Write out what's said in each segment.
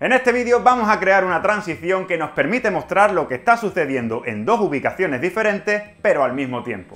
En este vídeo vamos a crear una transición que nos permite mostrar lo que está sucediendo en dos ubicaciones diferentes, pero al mismo tiempo.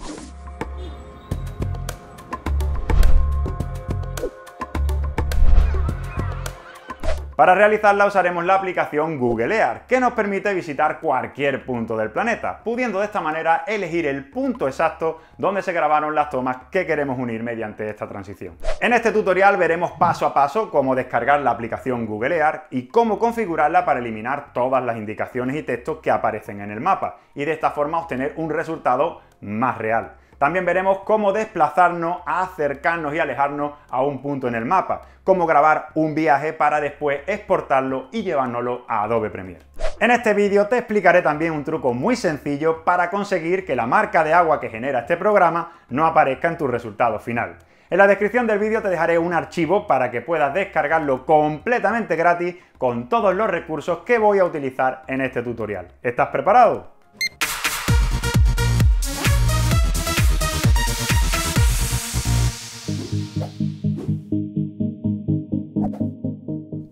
Para realizarla usaremos la aplicación Google Earth, que nos permite visitar cualquier punto del planeta, pudiendo de esta manera elegir el punto exacto donde se grabaron las tomas que queremos unir mediante esta transición. En este tutorial veremos paso a paso cómo descargar la aplicación Google Earth y cómo configurarla para eliminar todas las indicaciones y textos que aparecen en el mapa, y de esta forma obtener un resultado más real. También veremos cómo desplazarnos, acercarnos y alejarnos a un punto en el mapa, cómo grabar un viaje para después exportarlo y llevárnoslo a Adobe Premiere. En este vídeo te explicaré también un truco muy sencillo para conseguir que la marca de agua que genera este programa no aparezca en tu resultado final. En la descripción del vídeo te dejaré un archivo para que puedas descargarlo completamente gratis con todos los recursos que voy a utilizar en este tutorial. ¿Estás preparado?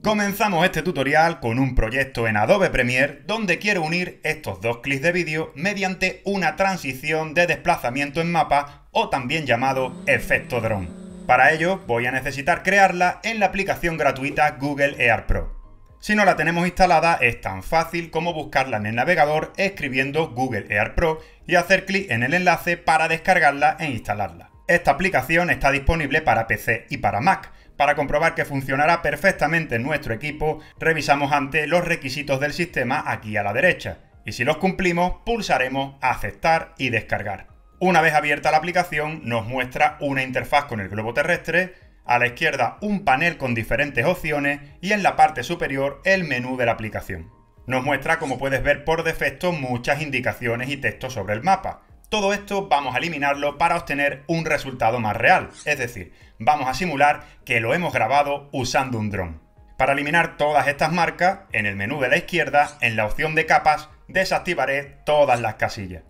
Comenzamos este tutorial con un proyecto en Adobe Premiere donde quiero unir estos dos clics de vídeo mediante una transición de desplazamiento en mapa o también llamado efecto drone. Para ello voy a necesitar crearla en la aplicación gratuita Google Earth Pro. Si no la tenemos instalada es tan fácil como buscarla en el navegador escribiendo Google Earth Pro y hacer clic en el enlace para descargarla e instalarla. Esta aplicación está disponible para PC y para Mac, para comprobar que funcionará perfectamente en nuestro equipo, revisamos antes los requisitos del sistema aquí a la derecha, y si los cumplimos, pulsaremos Aceptar y Descargar. Una vez abierta la aplicación, nos muestra una interfaz con el globo terrestre, a la izquierda un panel con diferentes opciones y en la parte superior el menú de la aplicación. Nos muestra, como puedes ver por defecto, muchas indicaciones y textos sobre el mapa, todo esto vamos a eliminarlo para obtener un resultado más real, es decir, vamos a simular que lo hemos grabado usando un dron. Para eliminar todas estas marcas, en el menú de la izquierda, en la opción de capas, desactivaré todas las casillas.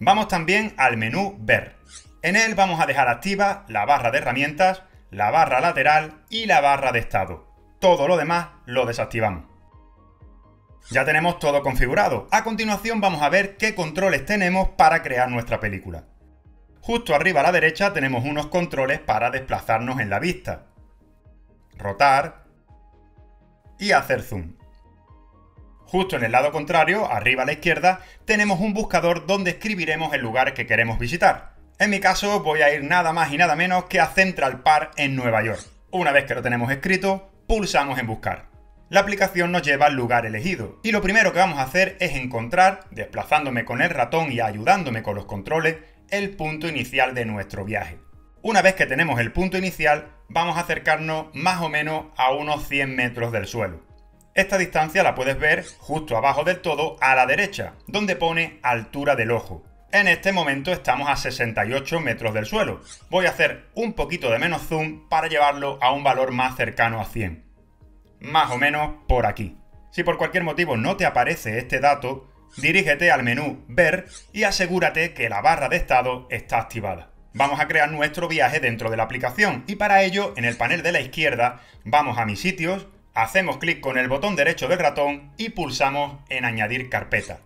Vamos también al menú Ver. En él vamos a dejar activa la barra de herramientas, la barra lateral y la barra de estado. Todo lo demás lo desactivamos. Ya tenemos todo configurado. A continuación vamos a ver qué controles tenemos para crear nuestra película. Justo arriba a la derecha tenemos unos controles para desplazarnos en la vista. Rotar y hacer zoom. Justo en el lado contrario, arriba a la izquierda, tenemos un buscador donde escribiremos el lugar que queremos visitar. En mi caso voy a ir nada más y nada menos que a Central Park en Nueva York. Una vez que lo tenemos escrito, pulsamos en buscar la aplicación nos lleva al lugar elegido. Y lo primero que vamos a hacer es encontrar, desplazándome con el ratón y ayudándome con los controles, el punto inicial de nuestro viaje. Una vez que tenemos el punto inicial, vamos a acercarnos más o menos a unos 100 metros del suelo. Esta distancia la puedes ver justo abajo del todo a la derecha, donde pone altura del ojo. En este momento estamos a 68 metros del suelo. Voy a hacer un poquito de menos zoom para llevarlo a un valor más cercano a 100 más o menos por aquí. Si por cualquier motivo no te aparece este dato, dirígete al menú Ver y asegúrate que la barra de estado está activada. Vamos a crear nuestro viaje dentro de la aplicación y para ello en el panel de la izquierda vamos a mis sitios, hacemos clic con el botón derecho del ratón y pulsamos en añadir carpeta.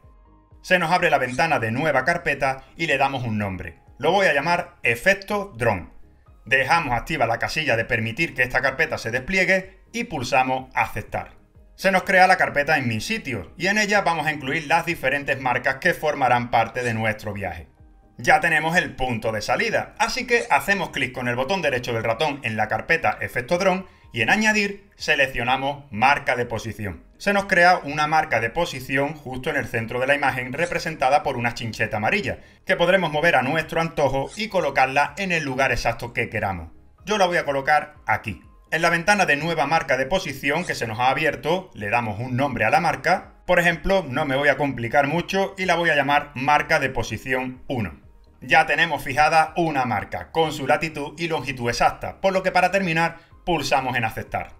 Se nos abre la ventana de nueva carpeta y le damos un nombre. Lo voy a llamar efecto drone. Dejamos activa la casilla de permitir que esta carpeta se despliegue y pulsamos aceptar. Se nos crea la carpeta en mis sitios y en ella vamos a incluir las diferentes marcas que formarán parte de nuestro viaje. Ya tenemos el punto de salida, así que hacemos clic con el botón derecho del ratón en la carpeta efecto drone y en añadir seleccionamos marca de posición. Se nos crea una marca de posición justo en el centro de la imagen representada por una chincheta amarilla, que podremos mover a nuestro antojo y colocarla en el lugar exacto que queramos. Yo la voy a colocar aquí. En la ventana de nueva marca de posición que se nos ha abierto, le damos un nombre a la marca. Por ejemplo, no me voy a complicar mucho y la voy a llamar marca de posición 1. Ya tenemos fijada una marca con su latitud y longitud exacta, por lo que para terminar pulsamos en aceptar.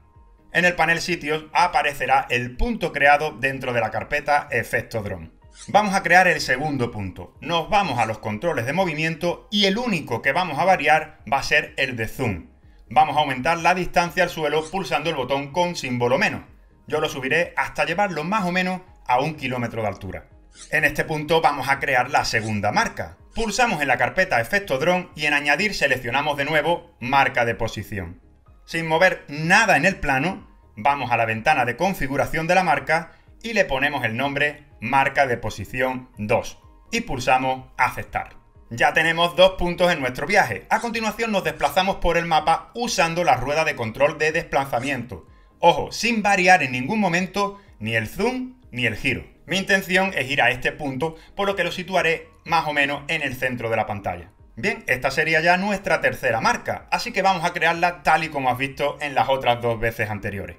En el panel sitios aparecerá el punto creado dentro de la carpeta efecto drone. Vamos a crear el segundo punto. Nos vamos a los controles de movimiento y el único que vamos a variar va a ser el de zoom vamos a aumentar la distancia al suelo pulsando el botón con símbolo menos. Yo lo subiré hasta llevarlo más o menos a un kilómetro de altura. En este punto vamos a crear la segunda marca. Pulsamos en la carpeta Efecto Drone y en Añadir seleccionamos de nuevo Marca de posición. Sin mover nada en el plano, vamos a la ventana de configuración de la marca y le ponemos el nombre Marca de posición 2 y pulsamos Aceptar. Ya tenemos dos puntos en nuestro viaje. A continuación nos desplazamos por el mapa usando la rueda de control de desplazamiento. Ojo, sin variar en ningún momento ni el zoom ni el giro. Mi intención es ir a este punto, por lo que lo situaré más o menos en el centro de la pantalla. Bien, esta sería ya nuestra tercera marca, así que vamos a crearla tal y como has visto en las otras dos veces anteriores.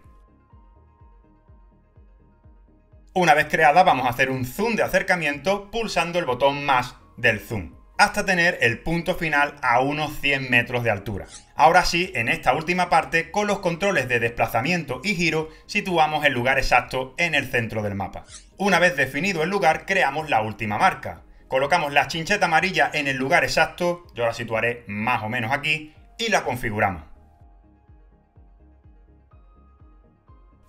Una vez creada vamos a hacer un zoom de acercamiento pulsando el botón más del zoom hasta tener el punto final a unos 100 metros de altura. Ahora sí, en esta última parte, con los controles de desplazamiento y giro, situamos el lugar exacto en el centro del mapa. Una vez definido el lugar, creamos la última marca. Colocamos la chincheta amarilla en el lugar exacto, yo la situaré más o menos aquí, y la configuramos.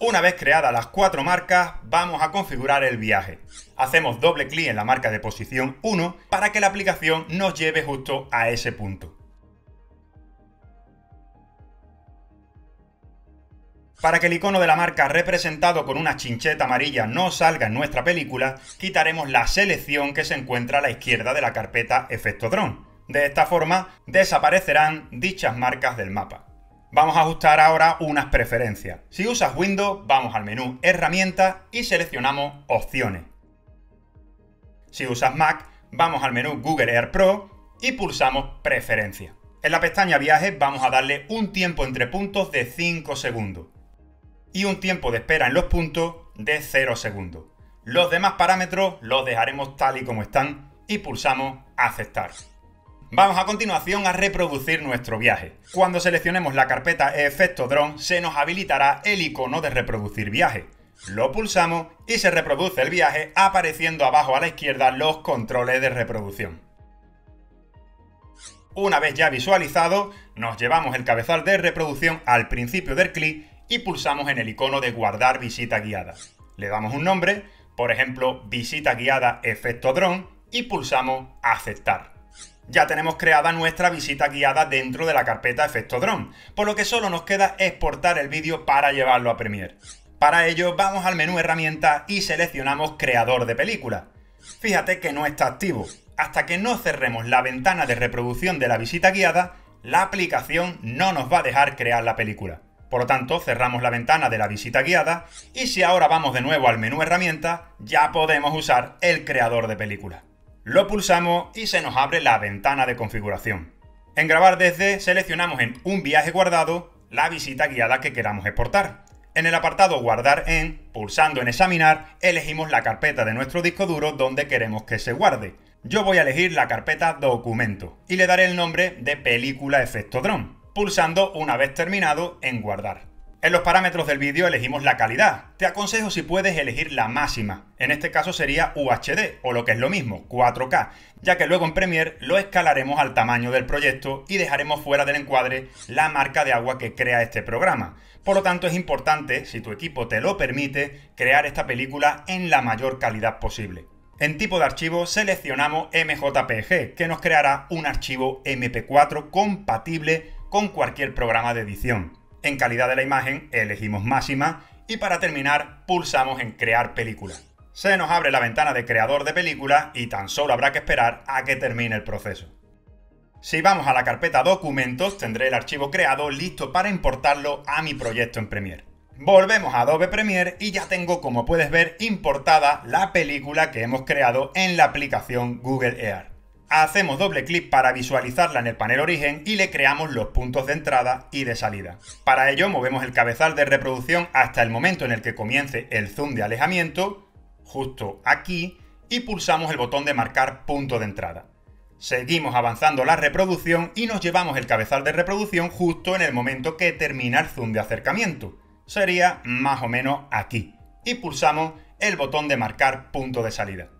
Una vez creadas las cuatro marcas, vamos a configurar el viaje. Hacemos doble clic en la marca de posición 1 para que la aplicación nos lleve justo a ese punto. Para que el icono de la marca representado con una chincheta amarilla no salga en nuestra película, quitaremos la selección que se encuentra a la izquierda de la carpeta Efecto Drone. De esta forma, desaparecerán dichas marcas del mapa. Vamos a ajustar ahora unas preferencias. Si usas Windows, vamos al menú Herramientas y seleccionamos Opciones. Si usas Mac, vamos al menú Google Air Pro y pulsamos Preferencias. En la pestaña Viajes vamos a darle un tiempo entre puntos de 5 segundos y un tiempo de espera en los puntos de 0 segundos. Los demás parámetros los dejaremos tal y como están y pulsamos Aceptar. Vamos a continuación a reproducir nuestro viaje. Cuando seleccionemos la carpeta Efecto Drone, se nos habilitará el icono de reproducir viaje. Lo pulsamos y se reproduce el viaje apareciendo abajo a la izquierda los controles de reproducción. Una vez ya visualizado, nos llevamos el cabezal de reproducción al principio del clic y pulsamos en el icono de guardar visita guiada. Le damos un nombre, por ejemplo, visita guiada efecto drone y pulsamos aceptar ya tenemos creada nuestra visita guiada dentro de la carpeta Efecto Drone, por lo que solo nos queda exportar el vídeo para llevarlo a Premiere. Para ello vamos al menú herramientas y seleccionamos creador de película. Fíjate que no está activo. Hasta que no cerremos la ventana de reproducción de la visita guiada, la aplicación no nos va a dejar crear la película. Por lo tanto, cerramos la ventana de la visita guiada y si ahora vamos de nuevo al menú herramientas, ya podemos usar el creador de película. Lo pulsamos y se nos abre la ventana de configuración. En grabar desde seleccionamos en un viaje guardado la visita guiada que queramos exportar. En el apartado guardar en, pulsando en examinar, elegimos la carpeta de nuestro disco duro donde queremos que se guarde. Yo voy a elegir la carpeta documento y le daré el nombre de película efecto drone, pulsando una vez terminado en guardar. En los parámetros del vídeo elegimos la calidad. Te aconsejo si puedes elegir la máxima. En este caso sería UHD o lo que es lo mismo, 4K, ya que luego en Premiere lo escalaremos al tamaño del proyecto y dejaremos fuera del encuadre la marca de agua que crea este programa. Por lo tanto es importante, si tu equipo te lo permite, crear esta película en la mayor calidad posible. En tipo de archivo seleccionamos MJPG, que nos creará un archivo MP4 compatible con cualquier programa de edición. En calidad de la imagen elegimos máxima y para terminar pulsamos en crear película. Se nos abre la ventana de creador de película y tan solo habrá que esperar a que termine el proceso. Si vamos a la carpeta documentos tendré el archivo creado listo para importarlo a mi proyecto en Premiere. Volvemos a Adobe Premiere y ya tengo como puedes ver importada la película que hemos creado en la aplicación Google Earth hacemos doble clic para visualizarla en el panel origen y le creamos los puntos de entrada y de salida. Para ello movemos el cabezal de reproducción hasta el momento en el que comience el zoom de alejamiento, justo aquí, y pulsamos el botón de marcar punto de entrada. Seguimos avanzando la reproducción y nos llevamos el cabezal de reproducción justo en el momento que termina el zoom de acercamiento. Sería más o menos aquí. Y pulsamos el botón de marcar punto de salida.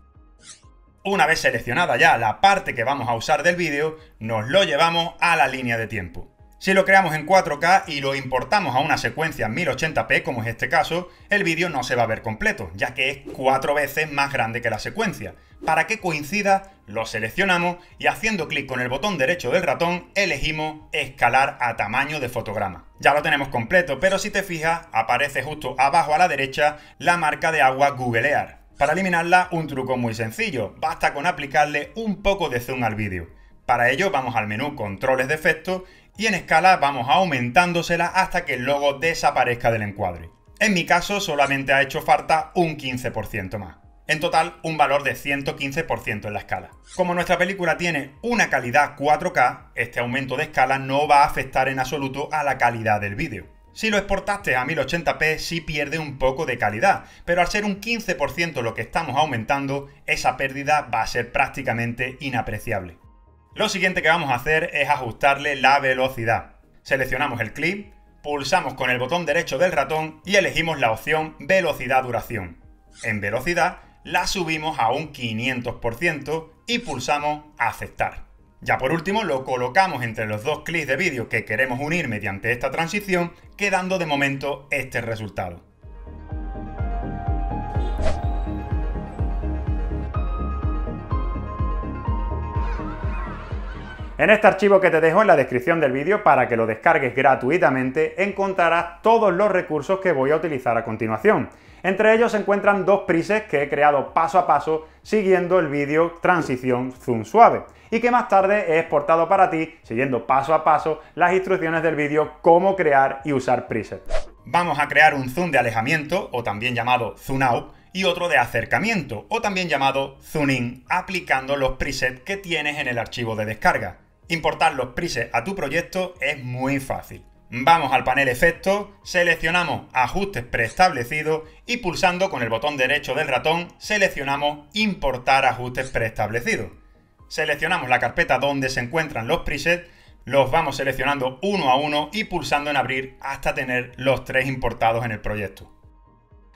Una vez seleccionada ya la parte que vamos a usar del vídeo, nos lo llevamos a la línea de tiempo. Si lo creamos en 4K y lo importamos a una secuencia 1080p, como es este caso, el vídeo no se va a ver completo, ya que es cuatro veces más grande que la secuencia. Para que coincida, lo seleccionamos y haciendo clic con el botón derecho del ratón, elegimos escalar a tamaño de fotograma. Ya lo tenemos completo, pero si te fijas, aparece justo abajo a la derecha la marca de agua Google Air. Para eliminarla, un truco muy sencillo, basta con aplicarle un poco de zoom al vídeo. Para ello vamos al menú Controles de efectos y en escala vamos aumentándosela hasta que el logo desaparezca del encuadre. En mi caso solamente ha hecho falta un 15% más. En total, un valor de 115% en la escala. Como nuestra película tiene una calidad 4K, este aumento de escala no va a afectar en absoluto a la calidad del vídeo. Si lo exportaste a 1080p sí pierde un poco de calidad, pero al ser un 15% lo que estamos aumentando, esa pérdida va a ser prácticamente inapreciable. Lo siguiente que vamos a hacer es ajustarle la velocidad. Seleccionamos el clip, pulsamos con el botón derecho del ratón y elegimos la opción velocidad duración. En velocidad la subimos a un 500% y pulsamos aceptar. Ya por último lo colocamos entre los dos clips de vídeo que queremos unir mediante esta transición, quedando de momento este resultado. En este archivo que te dejo en la descripción del vídeo para que lo descargues gratuitamente encontrarás todos los recursos que voy a utilizar a continuación. Entre ellos se encuentran dos presets que he creado paso a paso siguiendo el vídeo transición zoom suave y que más tarde he exportado para ti siguiendo paso a paso las instrucciones del vídeo cómo crear y usar presets. Vamos a crear un zoom de alejamiento o también llamado zoom out y otro de acercamiento o también llamado zoom in aplicando los presets que tienes en el archivo de descarga. Importar los presets a tu proyecto es muy fácil. Vamos al panel Efectos, seleccionamos Ajustes preestablecidos y pulsando con el botón derecho del ratón seleccionamos Importar ajustes preestablecidos. Seleccionamos la carpeta donde se encuentran los presets, los vamos seleccionando uno a uno y pulsando en Abrir hasta tener los tres importados en el proyecto.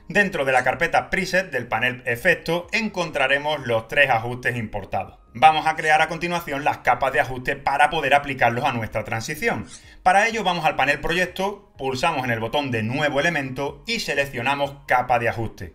Dentro de la carpeta Preset del panel Efectos encontraremos los tres ajustes importados. Vamos a crear a continuación las capas de ajuste para poder aplicarlos a nuestra transición. Para ello vamos al panel Proyecto, pulsamos en el botón de Nuevo elemento y seleccionamos Capa de ajuste.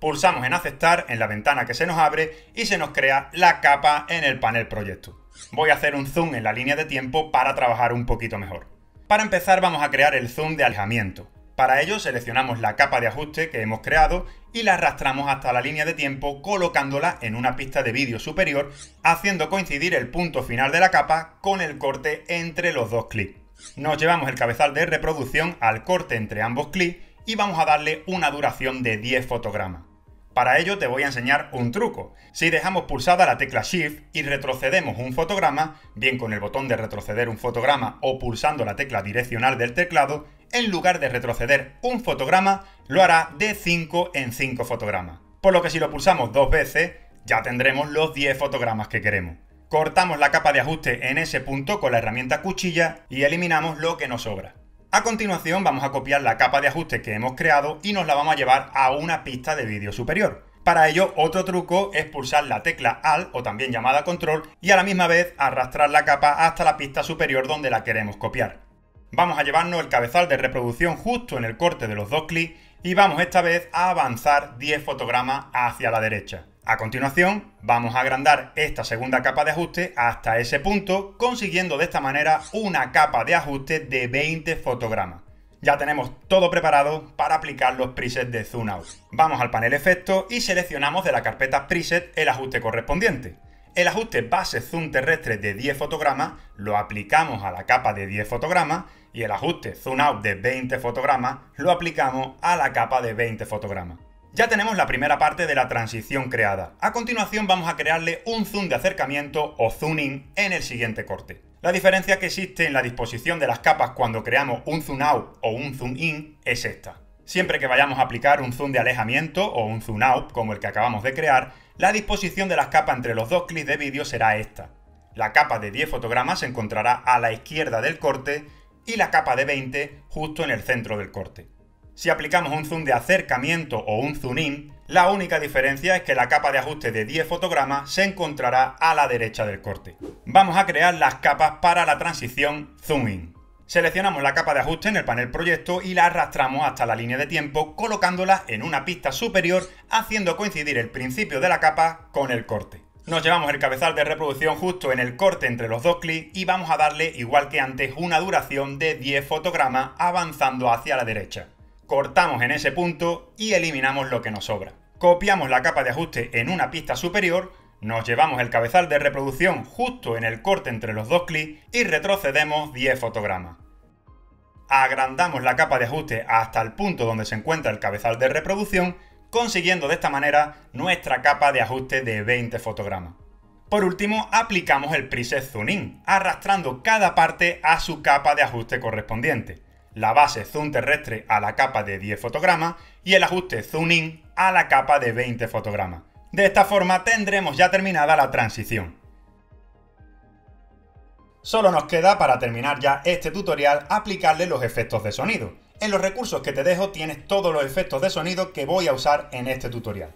Pulsamos en Aceptar en la ventana que se nos abre y se nos crea la capa en el panel Proyecto. Voy a hacer un zoom en la línea de tiempo para trabajar un poquito mejor. Para empezar vamos a crear el zoom de alejamiento. Para ello seleccionamos la capa de ajuste que hemos creado y la arrastramos hasta la línea de tiempo colocándola en una pista de vídeo superior, haciendo coincidir el punto final de la capa con el corte entre los dos clips. Nos llevamos el cabezal de reproducción al corte entre ambos clips y vamos a darle una duración de 10 fotogramas. Para ello te voy a enseñar un truco. Si dejamos pulsada la tecla Shift y retrocedemos un fotograma, bien con el botón de retroceder un fotograma o pulsando la tecla direccional del teclado, en lugar de retroceder un fotograma, lo hará de 5 en 5 fotogramas. Por lo que si lo pulsamos dos veces, ya tendremos los 10 fotogramas que queremos. Cortamos la capa de ajuste en ese punto con la herramienta cuchilla y eliminamos lo que nos sobra. A continuación vamos a copiar la capa de ajuste que hemos creado y nos la vamos a llevar a una pista de vídeo superior. Para ello, otro truco es pulsar la tecla Alt o también llamada Control y a la misma vez arrastrar la capa hasta la pista superior donde la queremos copiar. Vamos a llevarnos el cabezal de reproducción justo en el corte de los dos clics y vamos esta vez a avanzar 10 fotogramas hacia la derecha. A continuación, vamos a agrandar esta segunda capa de ajuste hasta ese punto, consiguiendo de esta manera una capa de ajuste de 20 fotogramas. Ya tenemos todo preparado para aplicar los presets de Zoom Out. Vamos al panel Efectos y seleccionamos de la carpeta Preset el ajuste correspondiente. El ajuste base zoom terrestre de 10 fotogramas lo aplicamos a la capa de 10 fotogramas y el ajuste zoom out de 20 fotogramas lo aplicamos a la capa de 20 fotogramas. Ya tenemos la primera parte de la transición creada. A continuación vamos a crearle un zoom de acercamiento o zoom in en el siguiente corte. La diferencia que existe en la disposición de las capas cuando creamos un zoom out o un zoom in es esta. Siempre que vayamos a aplicar un zoom de alejamiento o un zoom out como el que acabamos de crear, la disposición de las capas entre los dos clics de vídeo será esta. La capa de 10 fotogramas se encontrará a la izquierda del corte y la capa de 20 justo en el centro del corte. Si aplicamos un zoom de acercamiento o un zoom in, la única diferencia es que la capa de ajuste de 10 fotogramas se encontrará a la derecha del corte. Vamos a crear las capas para la transición zoom in. Seleccionamos la capa de ajuste en el panel proyecto y la arrastramos hasta la línea de tiempo colocándola en una pista superior haciendo coincidir el principio de la capa con el corte. Nos llevamos el cabezal de reproducción justo en el corte entre los dos clics y vamos a darle, igual que antes, una duración de 10 fotogramas avanzando hacia la derecha. Cortamos en ese punto y eliminamos lo que nos sobra. Copiamos la capa de ajuste en una pista superior, nos llevamos el cabezal de reproducción justo en el corte entre los dos clics y retrocedemos 10 fotogramas agrandamos la capa de ajuste hasta el punto donde se encuentra el cabezal de reproducción, consiguiendo de esta manera nuestra capa de ajuste de 20 fotogramas. Por último, aplicamos el preset Zoom In, arrastrando cada parte a su capa de ajuste correspondiente. La base Zoom terrestre a la capa de 10 fotogramas y el ajuste Zoom In a la capa de 20 fotogramas. De esta forma tendremos ya terminada la transición. Solo nos queda, para terminar ya este tutorial, aplicarle los efectos de sonido. En los recursos que te dejo tienes todos los efectos de sonido que voy a usar en este tutorial.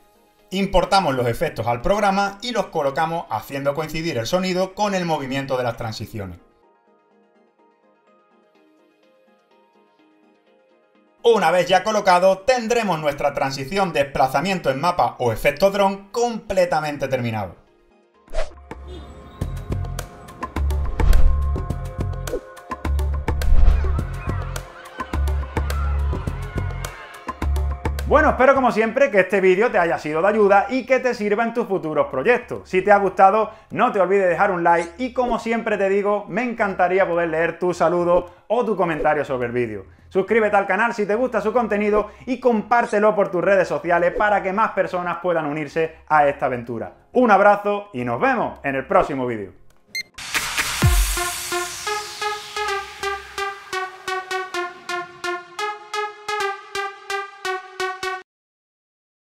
Importamos los efectos al programa y los colocamos haciendo coincidir el sonido con el movimiento de las transiciones. Una vez ya colocado, tendremos nuestra transición desplazamiento en mapa o efecto drone completamente terminado. Bueno, espero como siempre que este vídeo te haya sido de ayuda y que te sirva en tus futuros proyectos. Si te ha gustado, no te olvides de dejar un like y como siempre te digo, me encantaría poder leer tu saludo o tu comentario sobre el vídeo. Suscríbete al canal si te gusta su contenido y compártelo por tus redes sociales para que más personas puedan unirse a esta aventura. Un abrazo y nos vemos en el próximo vídeo.